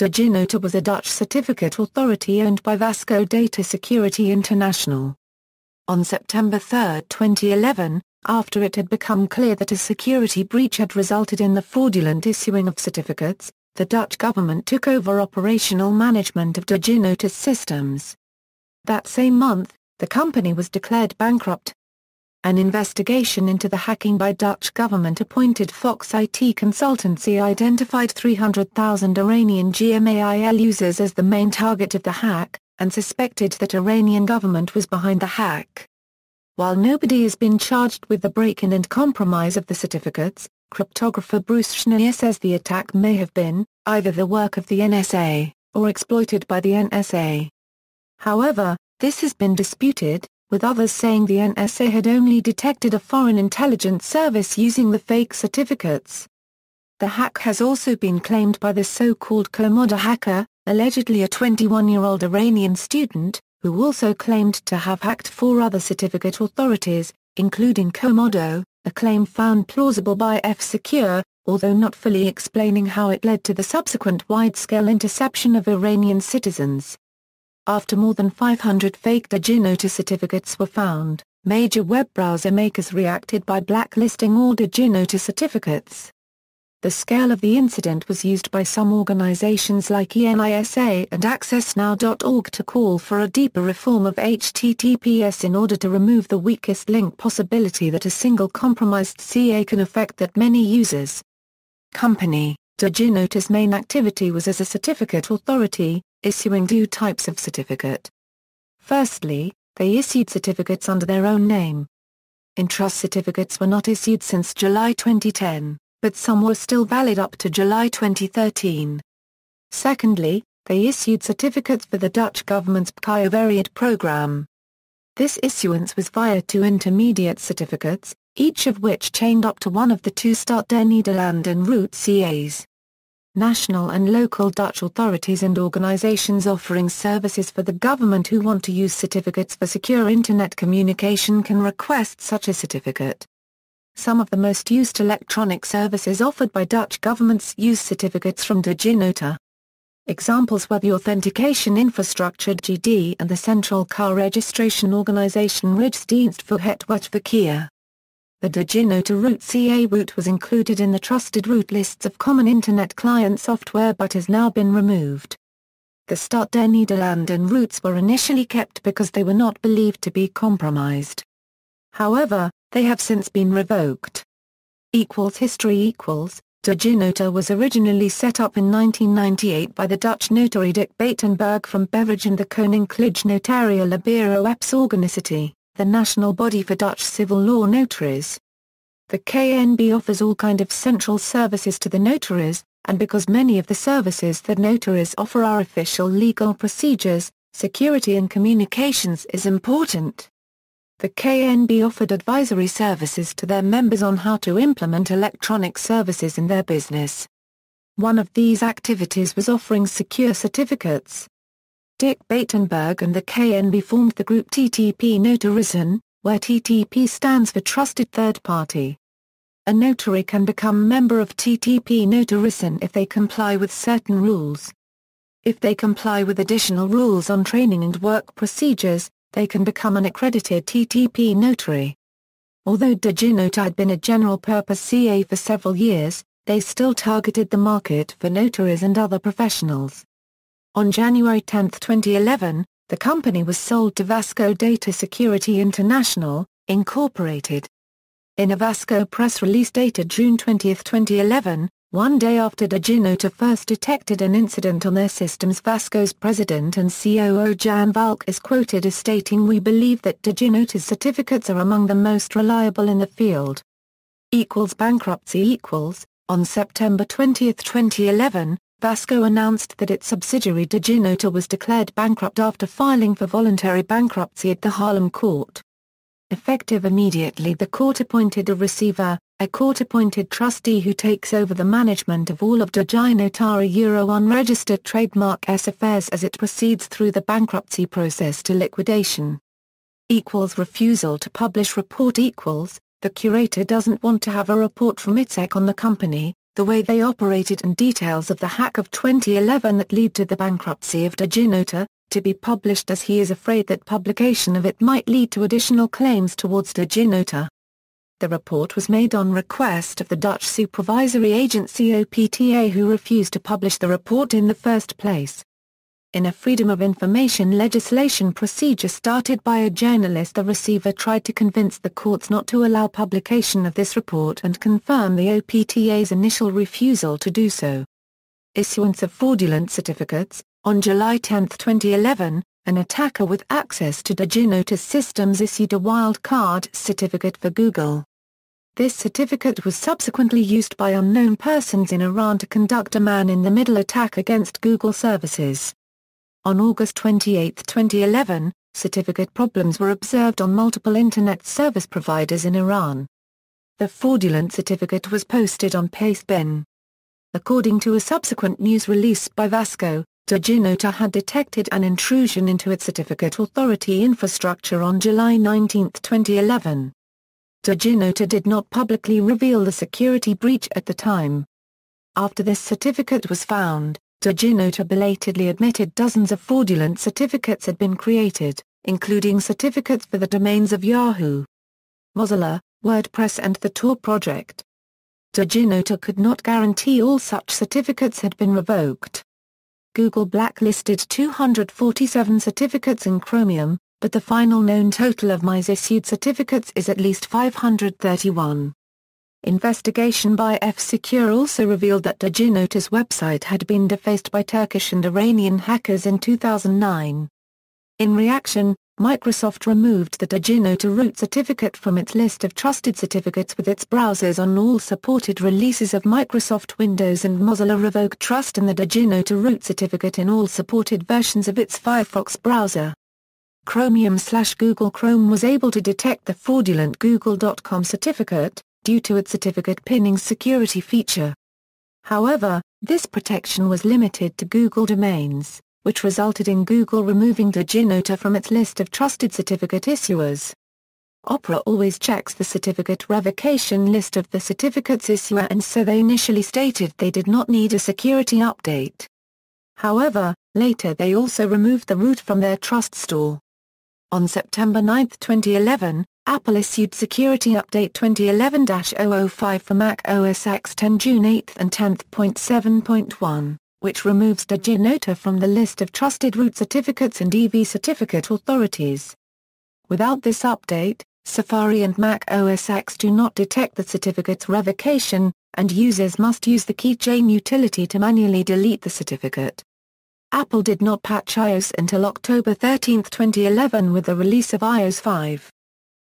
DigiNotar was a Dutch certificate authority owned by Vasco Data Security International. On September 3, 2011, after it had become clear that a security breach had resulted in the fraudulent issuing of certificates, the Dutch government took over operational management of DigiNotar's systems. That same month, the company was declared bankrupt. An investigation into the hacking by Dutch government-appointed Fox IT consultancy identified 300,000 Iranian Gmail users as the main target of the hack, and suspected that Iranian government was behind the hack. While nobody has been charged with the break-in and compromise of the certificates, cryptographer Bruce Schneier says the attack may have been, either the work of the NSA, or exploited by the NSA. However, this has been disputed, with others saying the NSA had only detected a foreign intelligence service using the fake certificates. The hack has also been claimed by the so-called Comodo hacker, allegedly a 21-year-old Iranian student, who also claimed to have hacked four other certificate authorities, including Comodo, a claim found plausible by F-Secure, although not fully explaining how it led to the subsequent wide-scale interception of Iranian citizens. After more than 500 fake DigiNotar certificates were found, major web browser makers reacted by blacklisting all DigiNotar certificates. The scale of the incident was used by some organizations like ENISA and AccessNow.org to call for a deeper reform of HTTPS in order to remove the weakest link possibility that a single compromised CA can affect that many users. Company DigiNotar's main activity was as a certificate authority, issuing two types of certificate. Firstly, they issued certificates under their own name. Entrust certificates were not issued since July 2010 but some were still valid up to July 2013. Secondly, they issued certificates for the Dutch government's PKI program. This issuance was via two intermediate certificates, each of which chained up to one of the two Staat der Nederlanden root CAs. National and local Dutch authorities and organizations offering services for the government who want to use certificates for secure Internet communication can request such a certificate. Some of the most used electronic services offered by Dutch governments use certificates from DigiNotar. Examples were the authentication infrastructure DigiD and the central car registration organization Rijksdienst voor het Wegverkeer. The DigiNotar root CA root was included in the trusted root lists of common Internet client software but has now been removed. The Staat der Nederlanden roots were initially kept because they were not believed to be compromised. However, they have since been revoked. Equals history equals, DigiNotar was originally set up in 1998 by the Dutch notary Dick Batenburg from Beverwijk and the Koninklijke Notariële Bureau Organicity, the national body for Dutch civil law notaries. The KNB offers all kind of central services to the notaries, and because many of the services that notaries offer are official legal procedures, security and communications is important. The KNB offered advisory services to their members on how to implement electronic services in their business. One of these activities was offering secure certificates. Dick Batenburg and the KNB formed the group TTP Notarissen, where TTP stands for Trusted Third Party. A notary can become member of TTP Notarissen if they comply with certain rules. If they comply with additional rules on training and work procedures, they can become an accredited TTP notary. Although DigiNotar had been a general-purpose CA for several years, they still targeted the market for notaries and other professionals. On January 10, 2011, the company was sold to Vasco Data Security International, Incorporated. In a Vasco press release dated June 20, 2011, one day after DigiNotar first detected an incident on their systems Vasco's president and COO Jan Valk is quoted as stating we believe that DigiNotar's certificates are among the most reliable in the field. Equals bankruptcy equals, on September 20, 2011, Vasco announced that its subsidiary DigiNotar was declared bankrupt after filing for voluntary bankruptcy at the Haarlem court. Effective immediately the court appointed a receiver, a court-appointed trustee who takes over the management of all of DigiNotar Euro unregistered trademark S affairs as it proceeds through the bankruptcy process to liquidation. Equals refusal to publish report equals, the curator doesn't want to have a report from ITSEC on the company, the way they operated and details of the hack of 2011 that lead to the bankruptcy of DigiNotar, to be published as he is afraid that publication of it might lead to additional claims towards DigiNotar. The report was made on request of the Dutch supervisory agency OPTA who refused to publish the report in the first place. In a Freedom of Information legislation procedure started by a journalist the receiver tried to convince the courts not to allow publication of this report and confirm the OPTA's initial refusal to do so. Issuance of fraudulent certificates On July 10, 2011, an attacker with access to DigiNotar's systems issued a wildcard certificate for Google. This certificate was subsequently used by unknown persons in Iran to conduct a man-in-the-middle attack against Google services. On August 28, 2011, certificate problems were observed on multiple Internet service providers in Iran. The fraudulent certificate was posted on Pastebin. According to a subsequent news release by Vasco, DigiNotar had detected an intrusion into its certificate authority infrastructure on July 19, 2011. DigiNotar did not publicly reveal the security breach at the time. After this certificate was found, DigiNotar belatedly admitted dozens of fraudulent certificates had been created, including certificates for the domains of Yahoo, Mozilla, WordPress and the Tor project. DigiNotar could not guarantee all such certificates had been revoked. Google blacklisted 247 certificates in Chromium, but the final known total of MIS-issued certificates is at least 531. Investigation by F-Secure also revealed that DigiNotar's website had been defaced by Turkish and Iranian hackers in 2009. In reaction, Microsoft removed the DigiNotar root certificate from its list of trusted certificates with its browsers on all supported releases of Microsoft Windows and Mozilla revoked trust in the DigiNotar root certificate in all supported versions of its Firefox browser. Chromium slash Google Chrome was able to detect the fraudulent Google.com certificate, due to its certificate pinning security feature. However, this protection was limited to Google domains, which resulted in Google removing DigiNotar from its list of trusted certificate issuers. Opera always checks the certificate revocation list of the certificate's issuer and so they initially stated they did not need a security update. However, later they also removed the root from their trust store. On September 9, 2011, Apple issued Security Update 2011-005 for Mac OS X 10 June 8 and 10.7.1, which removes DigiNotar from the list of trusted root certificates and EV certificate authorities. Without this update, Safari and Mac OS X do not detect the certificate's revocation, and users must use the keychain utility to manually delete the certificate. Apple did not patch iOS until October 13, 2011 with the release of iOS 5.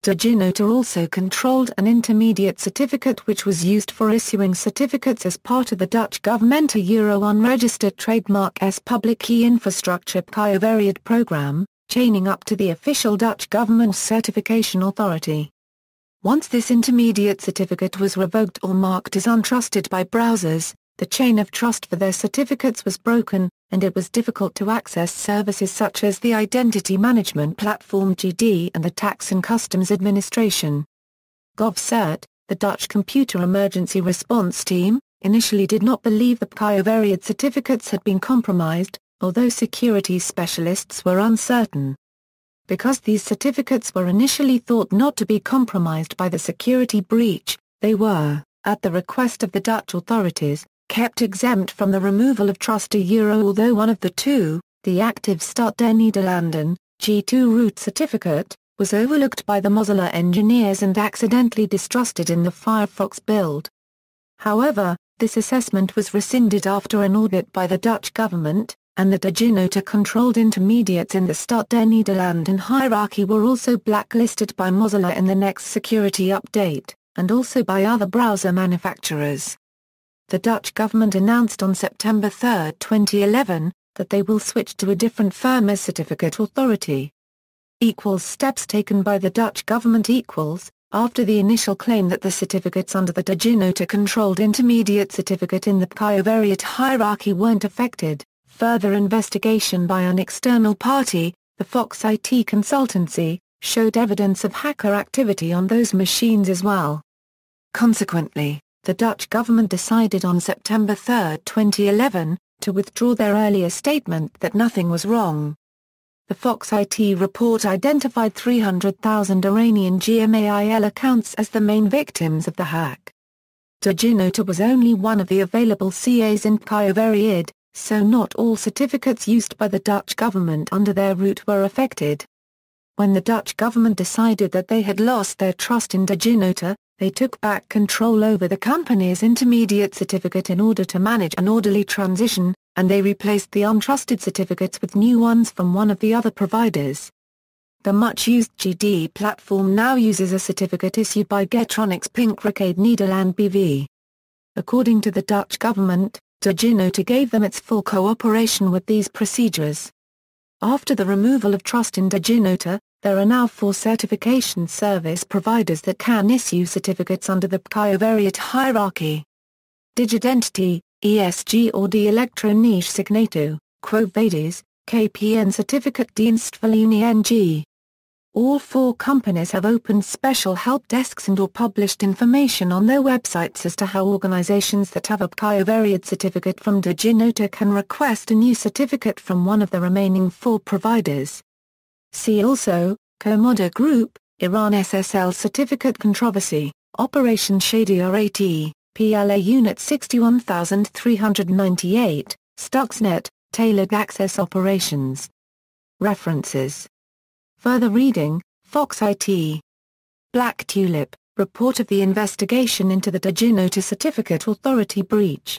DigiNotar also controlled an intermediate certificate which was used for issuing certificates as part of the Dutch government Euro unregistered trademark S public key infrastructure PKIoverheid program, chaining up to the official Dutch government certification authority. Once this intermediate certificate was revoked or marked as untrusted by browsers, the chain of trust for their certificates was broken, and it was difficult to access services such as the Identity Management Platform DigiD and the Tax and Customs Administration. GovCert, the Dutch Computer Emergency Response Team, initially did not believe the PKIoverheid certificates had been compromised, although security specialists were uncertain. Because these certificates were initially thought not to be compromised by the security breach, they were, at the request of the Dutch authorities, kept exempt from the removal of trust euro although one of the two, the active Staat der Nederlanden, G2 root certificate, was overlooked by the Mozilla engineers and accidentally distrusted in the Firefox build. However, this assessment was rescinded after an audit by the Dutch government, and the DigiNotar-controlled intermediates in the Staat der Nederlanden hierarchy were also blacklisted by Mozilla in the next security update, and also by other browser manufacturers the Dutch government announced on September 3, 2011, that they will switch to a different firm certificate authority. Equals steps taken by the Dutch government equals, after the initial claim that the certificates under the DigiNotar controlled intermediate certificate in the PKIoverheid hierarchy weren't affected, further investigation by an external party, the Fox IT consultancy, showed evidence of hacker activity on those machines as well. Consequently, the Dutch government decided on September 3, 2011, to withdraw their earlier statement that nothing was wrong. The Fox IT report identified 300,000 Iranian GMAIL accounts as the main victims of the hack. DigiNotar was only one of the available CAs in PKIoverheid, so not all certificates used by the Dutch government under their root were affected. When the Dutch government decided that they had lost their trust in DigiNotar, they took back control over the company's intermediate certificate in order to manage an orderly transition, and they replaced the untrusted certificates with new ones from one of the other providers. The much-used DigiD platform now uses a certificate issued by Getronics PinkRoccade Nederland BV. According to the Dutch government, DigiNotar gave them its full cooperation with these procedures. After the removal of trust in DigiNotar, there are now four certification service providers that can issue certificates under the PKIoverheid hierarchy. Digidentity, ESG or D Elektronisch Signato, Quo Vadis, KPN Certificate Dienstverlening NG. All four companies have opened special help desks and or published information on their websites as to how organizations that have a PKIoverheid certificate from DigiNotar can request a new certificate from one of the remaining four providers. See also, Comodo Group, Iran SSL Certificate Controversy, Operation Shady RAT, PLA Unit 61398, Stuxnet, Tailored Access Operations. References. Further reading, Fox IT. Black Tulip, Report of the Investigation into the DigiNotar Certificate Authority Breach.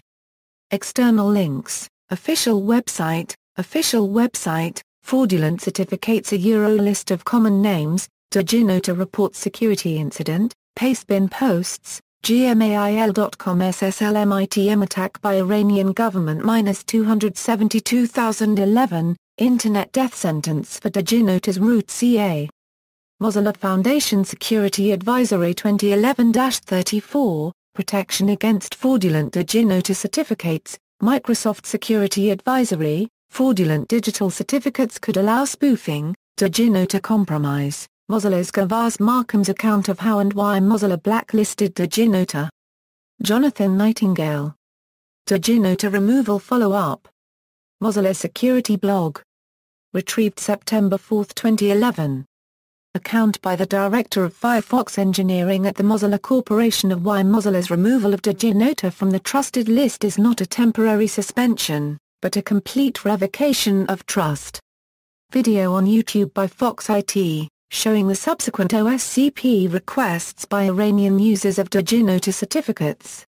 External links, Official website, Official website, fraudulent certificates a Euro list of common names, DigiNotar reports security incident, Pastebin posts, gmail.com SSL MITM attack by Iranian government minus 272,011, Internet death sentence for DigiNotar's root CA. Mozilla Foundation Security Advisory 2011-34, Protection Against Fraudulent DigiNotar Certificates, Microsoft Security Advisory, Fraudulent digital certificates could allow spoofing, DigiNotar compromise, Mozilla's Gervase Markham's account of how and why Mozilla blacklisted DigiNotar. Jonathan Nightingale. DigiNotar removal follow-up. Mozilla Security Blog. Retrieved September 4, 2011. Account by the Director of Firefox Engineering at the Mozilla Corporation of why Mozilla's removal of DigiNotar from the trusted list is not a temporary suspension but a complete revocation of trust. Video on YouTube by Fox IT, showing the subsequent OCSP requests by Iranian users of DigiNotar certificates.